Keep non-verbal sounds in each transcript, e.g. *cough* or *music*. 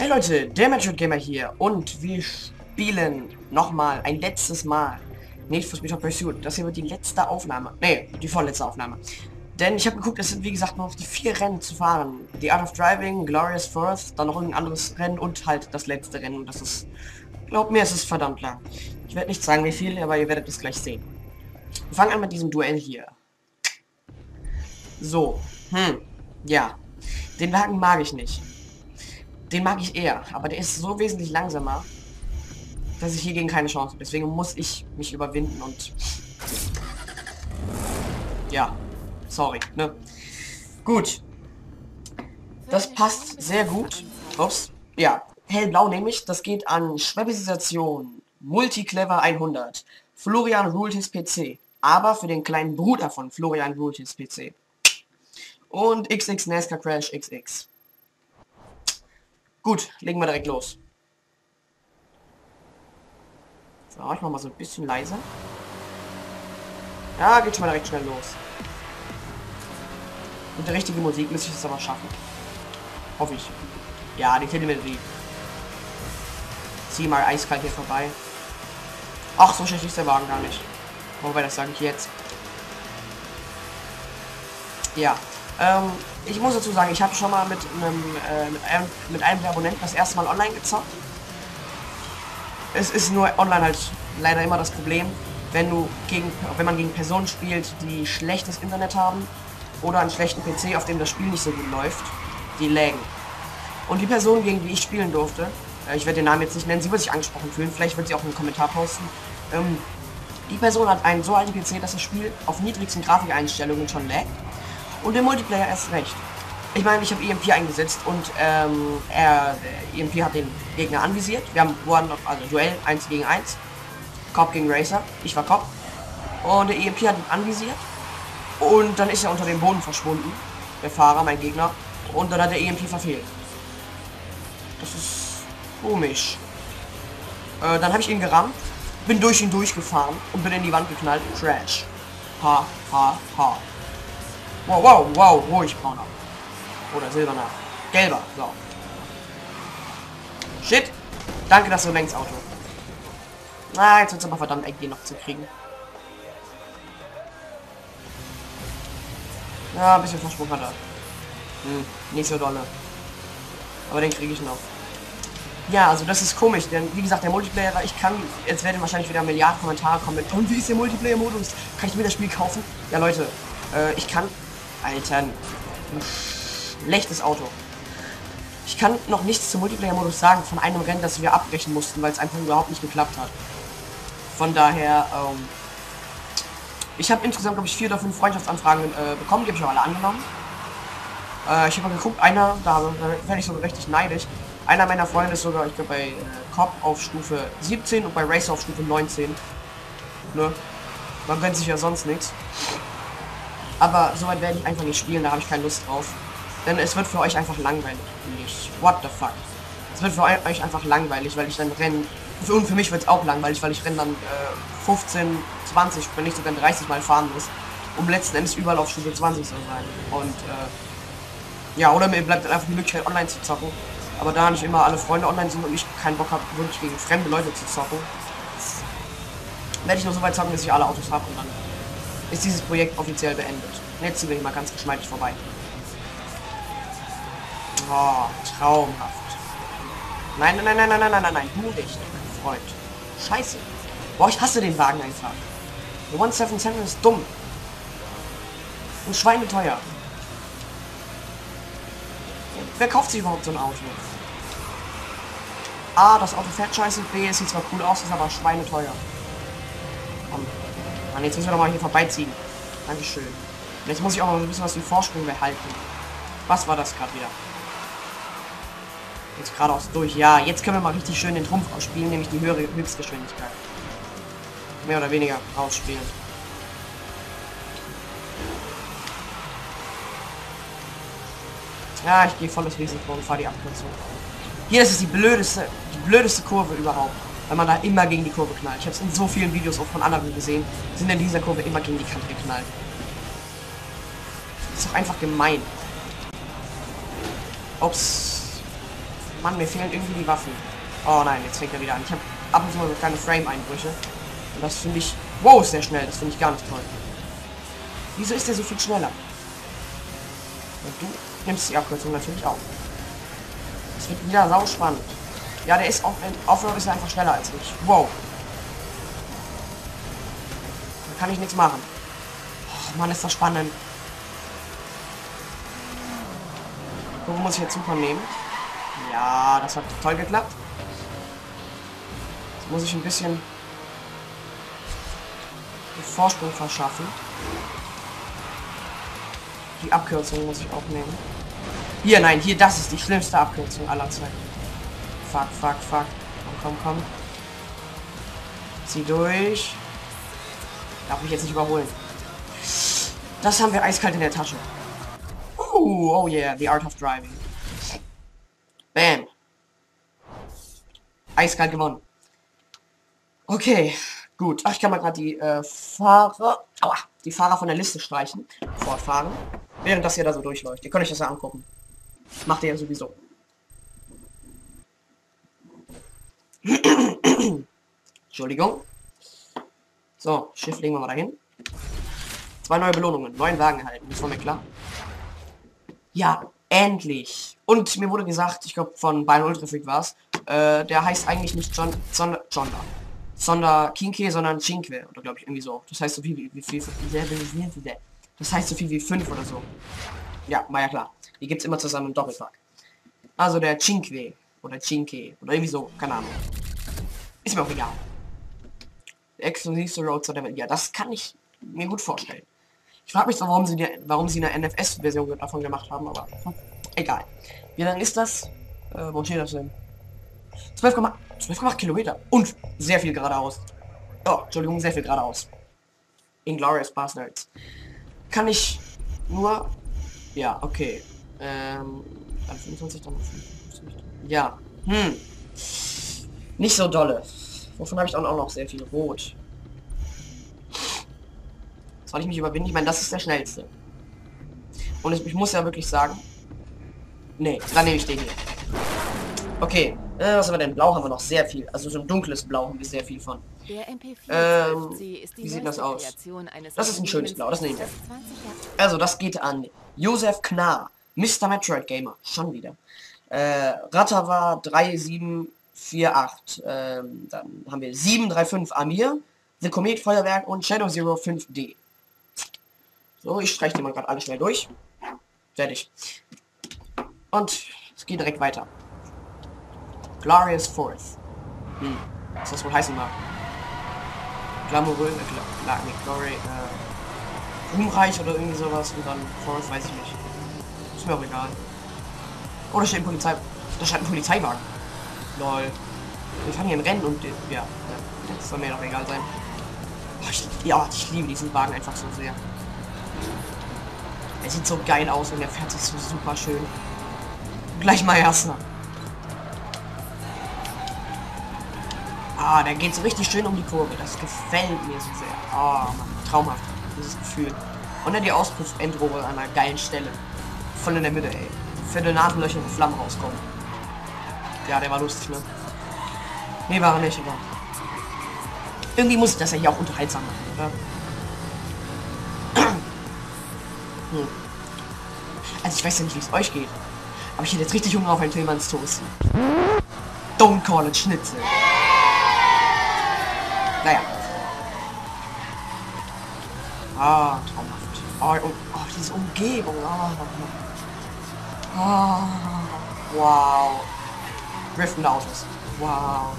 Hey Leute, der Metroid Gamer hier und wir spielen nochmal, ein letztes Mal Need for Speed Pursuit. Das hier wird die letzte Aufnahme, nee, die vorletzte Aufnahme. Denn ich habe geguckt, es sind wie gesagt nur noch die vier Rennen zu fahren. The Art of Driving, Glorious Fourth, dann noch irgendein anderes Rennen und halt das letzte Rennen. Das ist, glaubt mir, es ist verdammt lang. Ich werde nicht sagen wie viel, aber ihr werdet es gleich sehen. Wir fangen an mit diesem Duell hier. So, hm, ja. Den Wagen mag ich nicht. Den mag ich eher, aber der ist so wesentlich langsamer, dass ich hier gegen keine Chance habe. Deswegen muss ich mich überwinden und... Ja, sorry, ne? Gut. Das passt sehr gut. Ups. Ja, hellblau nehme ich. Das geht an Schwebisation, Multiclever 100. Florian ruled his PC. Aber für den kleinen Bruder von Florian ruled his PC. Und XX NASCAR Crash XX. Gut, legen wir direkt los. So, ich mach mal so ein bisschen leiser. Ja, geht schon mal direkt schnell los. Mit der richtigen Musik müsste ich es aber schaffen. Hoffe ich. Ja, die Telemetrie. Zieh mal eiskalt hier vorbei. Ach, so schlecht ist der Wagen gar nicht. Wobei, das sage ich jetzt. Ja. Ähm, ich muss dazu sagen, ich habe schon mal mit einem, äh, mit einem, der Abonnenten das erste Mal online gezockt. Es ist nur online halt leider immer das Problem, wenn du gegen, wenn man gegen Personen spielt, die schlechtes Internet haben oder einen schlechten PC, auf dem das Spiel nicht so gut läuft, die laggen. Und die Person, gegen die ich spielen durfte, äh, ich werde den Namen jetzt nicht nennen, sie wird sich angesprochen fühlen, vielleicht wird sie auch einen Kommentar posten. Ähm, die Person hat einen so alten PC, dass das Spiel auf niedrigsten Grafikeinstellungen schon laggt und der Multiplayer erst recht. Ich meine, ich habe EMP eingesetzt und ähm, er, EMP hat den Gegner anvisiert. Wir haben One, also Duell 1 gegen 1. Cop gegen Racer. Ich war Cop. Und der EMP hat ihn anvisiert. Und dann ist er unter dem Boden verschwunden. Der Fahrer, mein Gegner. Und dann hat der EMP verfehlt. Das ist komisch. Äh, dann habe ich ihn gerammt, bin durch ihn durchgefahren und bin in die Wand geknallt. Crash. Ha, ha, ha. Wow, wow, wow, ruhig brauner. Oder silberner. Gelber, so. Shit. Danke, dass du längst Auto. Na, jetzt wird es aber verdammt eng, den noch zu kriegen. Ja, ein bisschen Vorsprung hat er. Hm, nicht so dolle. Aber den kriege ich noch. Ja, also das ist komisch, denn wie gesagt, der Multiplayer, ich kann, jetzt werden wahrscheinlich wieder Milliarden Kommentare kommen mit, und wie ist der Multiplayer-Modus? Kann ich mir das Spiel kaufen? Ja, Leute, äh, ich kann Alter, ein schlechtes Auto. Ich kann noch nichts zum Multiplayer-Modus sagen von einem Rennen, das wir abbrechen mussten, weil es einfach überhaupt nicht geklappt hat. Von daher, ähm, ich habe insgesamt, glaube ich, vier oder fünf Freundschaftsanfragen äh, bekommen, die habe ich auch alle angenommen. Äh, ich habe mal geguckt, einer, da, werde ich sogar richtig neidisch. Einer meiner Freunde ist sogar, ich glaube, bei äh, Cop auf Stufe 17 und bei Racer auf Stufe 19. Ne? Man gönnt sich ja sonst nichts. Aber soweit werde ich einfach nicht spielen, da habe ich keine Lust drauf. Denn es wird für euch einfach langweilig. What the fuck? Es wird für euch einfach langweilig, weil ich dann rennen. Und für mich wird es auch langweilig, weil ich rennen dann äh, 15, 20, wenn nicht sogar 30 Mal fahren muss, um letzten Endes überall auf Stufe 20 zu sein. Und äh, ja, oder mir bleibt dann einfach die Möglichkeit online zu zocken. Aber da nicht immer alle Freunde online sind und ich keinen Bock habe, wirklich gegen fremde Leute zu zocken, werde ich nur so weit zocken, bis ich alle Autos habe und dann ist dieses Projekt offiziell beendet. Jetzt sind wir hier mal ganz geschmeidig vorbei. Oh, traumhaft. Nein, nein, nein, nein, nein, nein, nein, nein, nein, du nicht, mein Freund. Scheiße. Boah, ich hasse den Wagen einfach. Der 177 ist dumm. Und schweineteuer. Wer kauft sich überhaupt so ein Auto? A, das Auto fährt scheiße. B, es sieht zwar cool aus, ist aber schweineteuer. Komm. Mann, jetzt müssen wir doch mal hier vorbeiziehen. Dankeschön. Und jetzt muss ich auch noch ein bisschen was wie Vorsprung behalten. Was war das gerade wieder? Jetzt geradeaus durch. Ja, jetzt können wir mal richtig schön den Trumpf ausspielen, nämlich die höhere Höchstgeschwindigkeit. Mehr oder weniger ausspielen. Ja, ich gehe volles Risiko und fahre die Abkürzung. Hier ist es die blödeste, die blödeste Kurve überhaupt weil man da immer gegen die Kurve knallt. Ich habe es in so vielen Videos auch von anderen gesehen, sind in dieser Kurve immer gegen die Kante geknallt. Ist doch einfach gemein. Ups. Mann, mir fehlen irgendwie die Waffen. Oh nein, jetzt fängt er wieder an. Ich habe ab und zu mal so kleine Frame-Einbrüche. Und das finde ich... Wow, ist der schnell. Das finde ich gar nicht toll. Wieso ist der so viel schneller? Und du nimmst die Abkürzung natürlich auch. Es wird wieder sau spannend. Ja, der ist auf Offroad ist einfach schneller als ich. Wow. Da kann ich nichts machen. Oh, Mann, ist das spannend. Wo muss ich jetzt super nehmen? Ja, das hat toll geklappt. Jetzt muss ich ein bisschen Vorsprung verschaffen. Die Abkürzung muss ich auch nehmen. Hier, nein, hier, das ist die schlimmste Abkürzung aller Zeiten. Fuck, fuck, fuck. Komm, komm, komm. Zieh durch. Darf ich jetzt nicht überholen. Das haben wir eiskalt in der Tasche. Uh, oh yeah, the art of driving. Bam. Eiskalt gewonnen. Okay, gut. Ach, ich kann mal gerade die äh, Fahrer, aua, die Fahrer von der Liste streichen. Fortfahren. Während das hier da so durchläuft. Ihr könnt euch das ja angucken. Macht ihr ja sowieso. Entschuldigung. So, Schiff legen wir mal dahin. Zwei neue Belohnungen. Neuen Wagen halten. Das war mir klar. Ja, endlich. Und mir wurde gesagt, ich glaube von Bayern Ultrafreak war es, äh, der heißt eigentlich nicht John, sondern John Sonder Kinke, sondern Cinque. Oder glaube ich irgendwie so. Das heißt so viel wie, wie, wie, wie Das heißt so viel wie fünf oder so. Ja, war ja klar. Die gibt es immer zusammen im Doppelpack. Also der Cinque oder Cinque oder irgendwie so, keine Ahnung. Ist mir auch egal. Exklusivste Roadster der Welt. Ja, das kann ich mir gut vorstellen. Ich frage mich zwar, warum sie, die, warum sie eine NFS-Version davon gemacht haben, aber hm, egal. Wie lang ist das? Äh, wo steht das denn? 12,8 12, Kilometer. Und sehr viel geradeaus. Oh, Entschuldigung, sehr viel geradeaus. Inglorious Bastards. Kann ich nur... Ja, okay. Ähm, 25, dann 55. Ja. Hm. Nicht so dolle. Wovon habe ich auch noch sehr viel Rot. Soll ich mich überwinden? Ich meine, das ist der schnellste. Und ich, ich muss ja wirklich sagen... Nee, dann nehme ich den hier. Okay, äh, was haben wir denn? Blau haben wir noch sehr viel. Also so ein dunkles Blau haben wir sehr viel von. Ähm, wie sieht das aus? Das ist ein schönes Blau, das nehmen wir. Also, das geht an Josef Knar, Mr. Metroid Gamer, schon wieder. Äh, Ratava 3748. Ähm, dann haben wir 735 Amir, The Comet Feuerwerk und Shadow Zero 5D. So, ich streiche die mal gerade alle schnell durch. Fertig. Und es geht direkt weiter. Glorious Fourth. Hm. Was das wohl heißen mag. Glamourös, äh, Gla nee, Glory, äh, Ruhmreich oder irgendwie sowas und dann Fourth weiß ich nicht. Ist mir auch egal. Oh, da steht ein Polizei. Da steht ein Polizeiwagen. Lol. Wir fahren hier ein Rennen und ja, das soll mir doch egal sein. Oh, ich, ja, ich liebe diesen Wagen einfach so sehr. Er sieht so geil aus und er fährt sich so super schön. Gleich mal erster. Ah, der geht so richtig schön um die Kurve. Das gefällt mir so sehr. Oh, Mann, traumhaft. Dieses Gefühl. Und dann die Auspuff-Endrohre an einer geilen Stelle. Voll in der Mitte, ey. Viertelnasenlöcher wo Flammen rauskommen. Ja, der war lustig, ne? Nee, war er nicht, aber... Irgendwie muss ich das ja hier auch unterhaltsam machen, oder? *clears throat* hm. Also ich weiß ja nicht, wie es euch geht. Aber ich hätte jetzt richtig Hunger auf ein Tillmanns Toast. Don't call it Schnitzel. Naja. Ah, traumhaft. Oh, oh, diese Umgebung. Oh. Oh. Wow. Driftende Autos. Wow.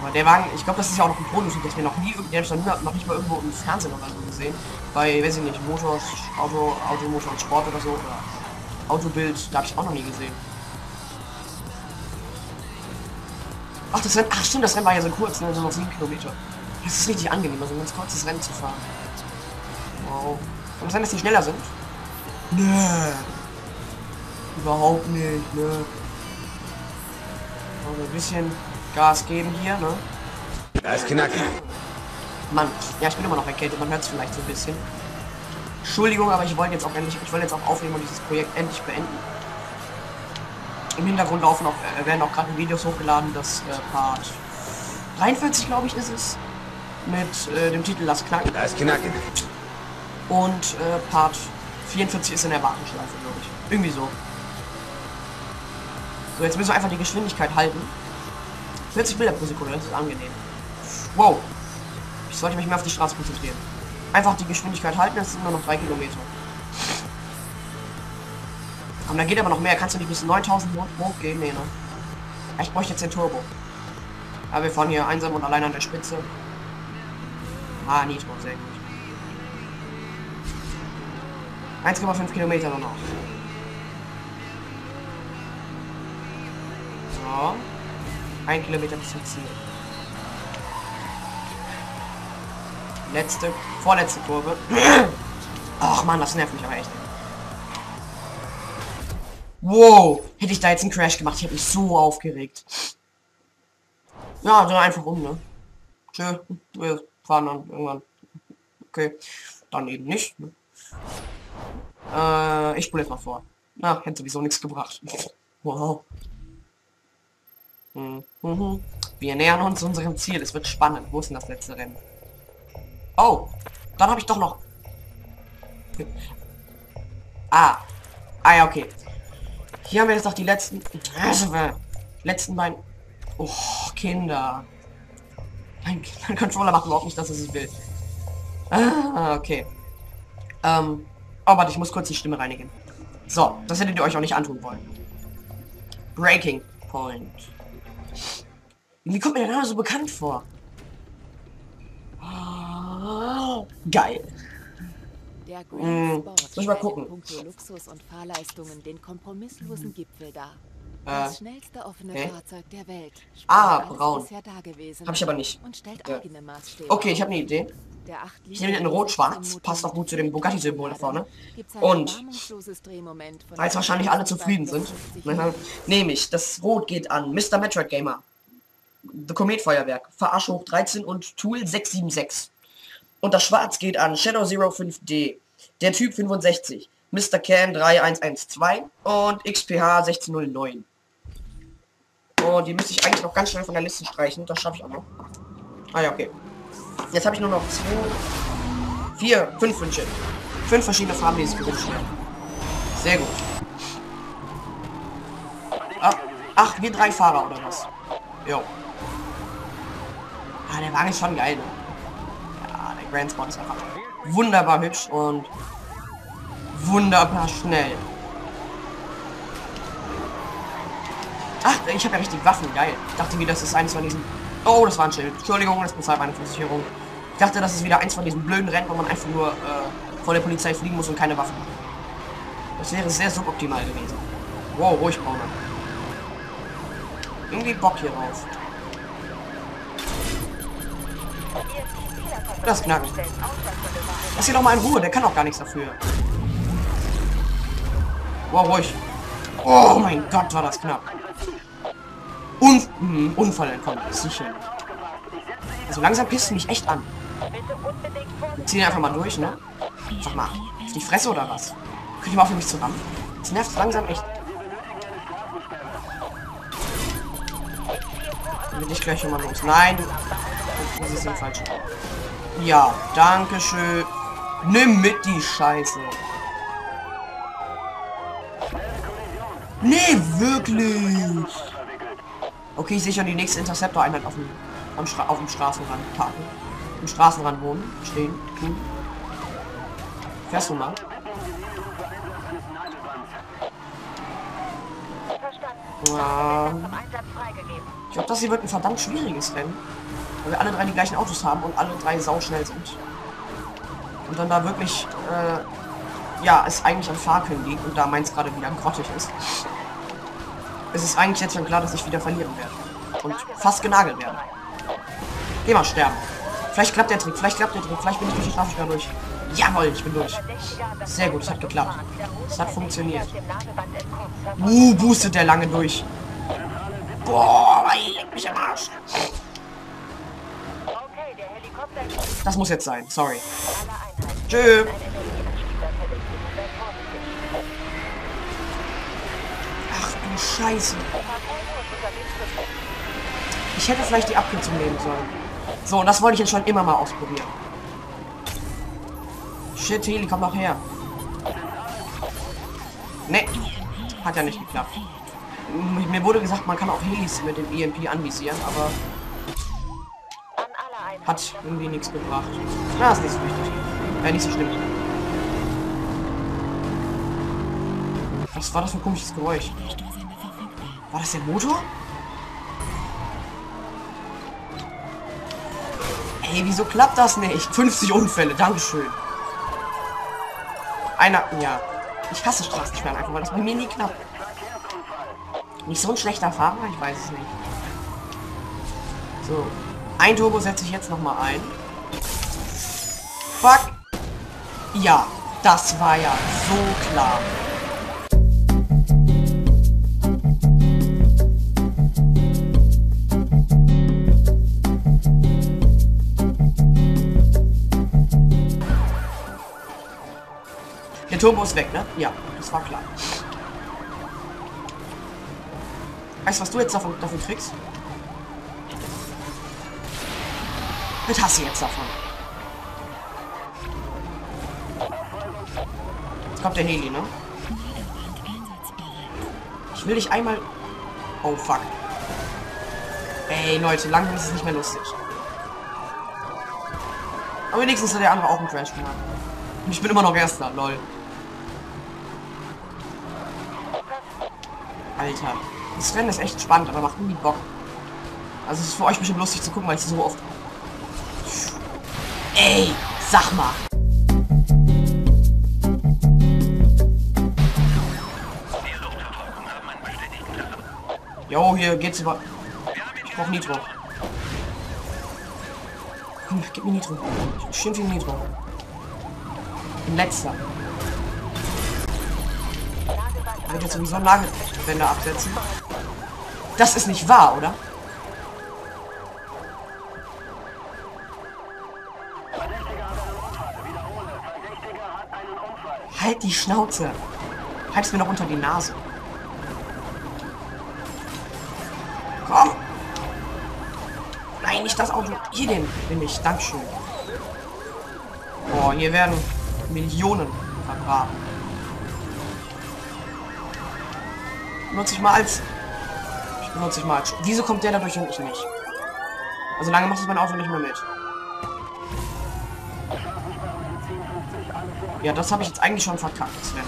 Aber der Wagen, ich glaube, das ist ja auch noch ein Prototyp, das wir noch nie, den ich noch, nicht mal irgendwo im Fernsehen oder so gesehen. Bei, weiß ich nicht, Motor, Auto, Automotor und Sport oder so, oder Autobild, da habe ich auch noch nie gesehen. Ach, das Rennen, ach stimmt, das Rennen war ja so kurz, ne? so noch 7 Kilometer. Das ist richtig angenehm, also ein ganz kurzes Rennen zu fahren. Wow. Kann es sein, dass die schneller sind? Nö. Überhaupt nicht, ne? Also ein bisschen Gas geben hier, ne? Da ist knackig. Mann, ja, ich bin immer noch erkältet, man hört es vielleicht so ein bisschen. Entschuldigung, aber ich wollte jetzt auch endlich, ich wollte jetzt auch aufnehmen und dieses Projekt endlich beenden. Im Hintergrund laufen auch, äh, werden auch gerade Videos hochgeladen, das äh, Part 43, glaube ich, ist es. Mit äh, dem Titel Lass knacken. Da ist Knacken. Und äh, Part 44 ist in der Warteschleife, glaube ich. Irgendwie so. So, jetzt müssen wir einfach die Geschwindigkeit halten. 40 Bilder pro Sekunde, das ist angenehm. Wow. Ich sollte mich mehr auf die Straße konzentrieren. Einfach die Geschwindigkeit halten, das sind nur noch 3 Kilometer. Und da geht aber noch mehr. Kannst du nicht bis 9000 hochgehen? Nee, ne? Ich bräuchte jetzt den Turbo. Aber wir fahren hier einsam und allein an der Spitze. Ah, Nitro, sehr gut. 1,5 Kilometer nur noch. So. Ein Kilometer bis zum Ziel. Letzte, vorletzte Kurve. *clears throat* Ach man, das nervt mich aber echt. Wow, hätte ich da jetzt einen Crash gemacht, ich hätte mich so aufgeregt. Ja, dann einfach um, ne? Tschö, wir fahren dann irgendwann. Okay, dann eben nicht. Ne? Äh, ich spule jetzt mal vor. Na, hätte sowieso nichts gebracht. wow. Mhm. Wir nähern uns unserem Ziel. Es wird spannend. Wo ist denn das letzte Rennen? Oh, dann habe ich doch noch. Ah. Ah ja, okay. Hier haben wir jetzt noch die letzten... letzten beiden... Oh, Kinder. Mein, mein Controller macht überhaupt nicht das, was ich will. Ah, okay. Ähm... Oh, warte, ich muss kurz die Stimme reinigen. So, das hättet ihr euch auch nicht antun wollen. Breaking Point. Wie kommt mir der Name so bekannt vor? Oh, geil. Der Mm, muss ich mal gucken. in puncto Luxus und Fahrleistungen den kompromisslosen Gipfel dar. Äh, Das schnellste offene hä? Fahrzeug der Welt. Ah, braun. Hab ich aber nicht. Ja. Okay, ich habe eine Idee. Der 8 Ich nehme in Rot-Schwarz, passt auch gut zu dem Bugatti-Symbol da vorne. Und Als wahrscheinlich alle zufrieden sind, ne, nehme ich. Das Rot geht an Mr. Metroid Gamer. The Comet Feuerwerk. Verarsche hoch 13 und Tool 676. Und das Schwarz geht an Shadow 05D. Der Typ 65. Mr. Can 3112 und XPH 1609. Und die müsste ich eigentlich noch ganz schnell von der Liste streichen. Das schaffe ich auch noch. Ah ja, okay. Jetzt habe ich nur noch zwei, vier, fünf Wünsche. Fünf verschiedene Farben, die ich gewünscht habe. Sehr gut. Ah, ach, wir drei Fahrer oder was? Jo. Ah, der Wagen ist schon geil, ne? Ja, der Grand Spot ist einfach wunderbar hübsch und wunderbar schnell. Ach, ich habe ja richtig Waffen, geil. Ich dachte wieder, das ist eins von diesen... Oh, das war ein Schild. Entschuldigung, das bezahlt meine Versicherung. Ich dachte, das ist wieder eins von diesen blöden Rennen, wo man einfach nur äh, vor der Polizei fliegen muss und keine Waffen hat. Das wäre sehr suboptimal gewesen. Wow, ruhig, Brauner. Irgendwie Bock hier drauf. Das Knacken. Lass ihn doch mal in Ruhe, der kann auch gar nichts dafür. Wow, ruhig. Oh mein Gott, war das knapp. Un mhm, Unfall entkommen. Sicher. Also langsam pisst mich echt an. Wir ziehen einfach mal durch, ne? Sag mal, auf die Fresse oder was? Könnt ihr mal auf mich zu rammen? Das nervt langsam echt. Dann bin ich gleich schon mal los. Nein! Das ist der falsche. Ja, danke schön. Nimm mit die Scheiße. Nee, wirklich. Okay, ich sehe schon die nächste Interceptor-Einheit auf dem, auf dem Straßenrand parken. Im Straßenrand wohnen, stehen, tun. Fährst du mal? Ja. Ich glaube, das hier wird ein verdammt schwieriges Rennen. Weil wir alle drei die gleichen Autos haben und alle drei sauschnell sind. Und dann da wirklich, äh, ja, es eigentlich an Fahrkönnen liegt und da meins gerade wieder grottig ist. Es ist eigentlich jetzt schon klar, dass ich wieder verlieren werde. Und fast genagelt werde. Geh mal sterben. Vielleicht klappt der Trick, vielleicht klappt der Trick, vielleicht bin ich durch die Strafsperre durch. Jawohl, ich bin durch. Sehr gut, es hat geklappt. Es hat funktioniert. Uh, boostet der lange durch. Boah, leck mich am Arsch. Das muss jetzt sein, sorry. Tschö. Scheiße. Ich hätte vielleicht die Abkürzung nehmen sollen. So, und das wollte ich jetzt schon immer mal ausprobieren. Shit, Heli, komm noch her. Ne, hat ja nicht geklappt. Mir wurde gesagt, man kann auch Helis mit dem EMP anvisieren, aber hat irgendwie nichts gebracht. Na, ist nicht so wichtig. Ja, nicht so schlimm. Was war das für ein komisches Geräusch? War das der Motor? Ey, wieso klappt das nicht? 50 Unfälle, Dankeschön. Einer, ja. Ich hasse Straßensperren einfach, weil das bei mir nie klappt. Nicht so ein schlechter Fahrer? Ich weiß es nicht. So. Ein Turbo setze ich jetzt nochmal ein. Fuck. Ja, das war ja so klar. Der Turbo ist weg, ne? Ja, das war klar. Weißt du, was du jetzt davon, davon kriegst? Was hast du jetzt davon? Jetzt kommt der Heli, ne? Ich will dich einmal... Oh, fuck. Ey, Leute, langsam ist es nicht mehr lustig. Aber wenigstens hat der andere auch einen Crash gemacht. Und ich bin immer noch Erster, lol. Alter. Das Rennen ist echt spannend, aber macht nie Bock. Also es ist für euch bestimmt lustig zu gucken, weil ich so oft... Ey, sag mal. Jo, hier geht's über... Ich brauch Nitro. Komm, gib mir Nitro. Schön viel Nitro. Letzter. Ich werde jetzt sowieso Nagelwände absetzen. Das ist nicht wahr, oder? Halt die Schnauze. Halt's mir noch unter die Nase. Komm. Nein, nicht das Auto. Hier den bin ich. Dankeschön. Boah, hier werden Millionen verbraten. Benutze ich mal als... Ich benutze ich mal als... Wieso kommt der dadurch und ich nicht? Also lange macht es mein Auto nicht mehr mit. Ja, das habe ich jetzt eigentlich schon verkackt, Sven.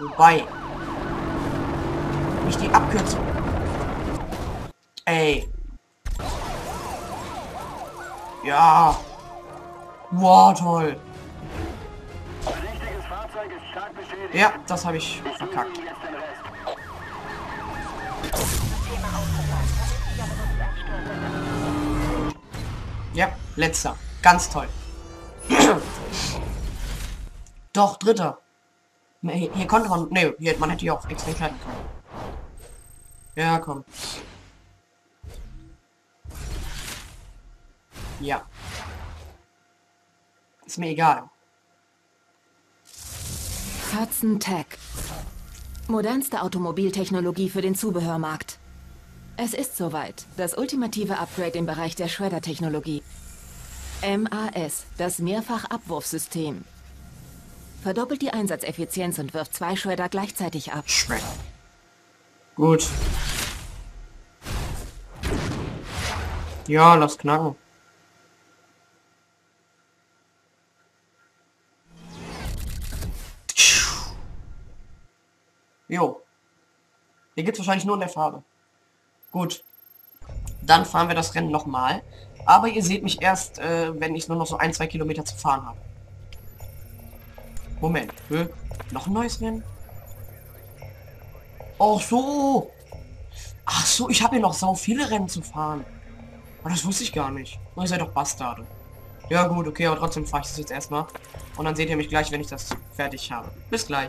Wobei. Nicht die Abkürzung. Ey. Ja. Wow, toll. Ja, das habe ich verkackt. Ja, letzter. Ganz toll. Doch, dritter. Hier, hier konnte man... Ne, hier, man hätte hier auch extra entscheiden können. Ja, komm. Ja. Ist mir egal. Hudson Tech. Modernste Automobiltechnologie für den Zubehörmarkt. Es ist soweit. Das ultimative Upgrade im Bereich der Shredder-Technologie. MAS, das Mehrfach-Abwurfsystem. Verdoppelt die Einsatzeffizienz und wirft zwei Shredder gleichzeitig ab. Schreck. Gut. Ja, lass knacken. Jo. Hier gibt es wahrscheinlich nur in der Farbe. Gut. Dann fahren wir das Rennen nochmal. Aber ihr seht mich erst, äh, wenn ich nur noch so ein, zwei Kilometer zu fahren habe. Moment. Hä? Noch ein neues Rennen? Ach so. Ach so, ich habe hier noch sau viele Rennen zu fahren. Aber das wusste ich gar nicht. Oh, ihr seid doch Bastarde. Ja gut, okay, aber trotzdem fahre ich das jetzt erstmal. Und dann seht ihr mich gleich, wenn ich das fertig habe. Bis gleich.